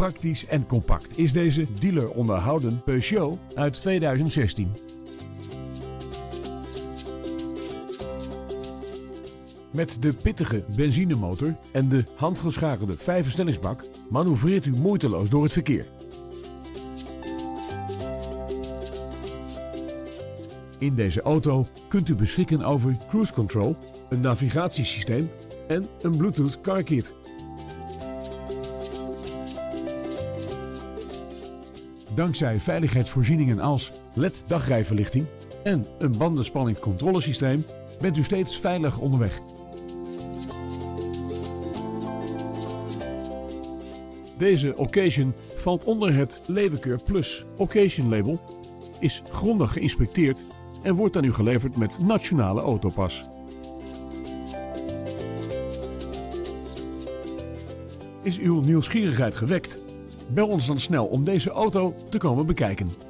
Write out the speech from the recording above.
praktisch en compact is deze dealer onderhouden Peugeot uit 2016. Met de pittige benzinemotor en de handgeschakelde vijfversnellingsbak manoeuvreert u moeiteloos door het verkeer. In deze auto kunt u beschikken over cruise control, een navigatiesysteem en een Bluetooth car kit. Dankzij veiligheidsvoorzieningen als LED dagrijverlichting en een bandenspanningscontrolesysteem bent u steeds veilig onderweg. Deze occasion valt onder het Levenkeur Plus Occasion label, is grondig geïnspecteerd en wordt aan u geleverd met nationale autopas. Is uw nieuwsgierigheid gewekt? Bel ons dan snel om deze auto te komen bekijken.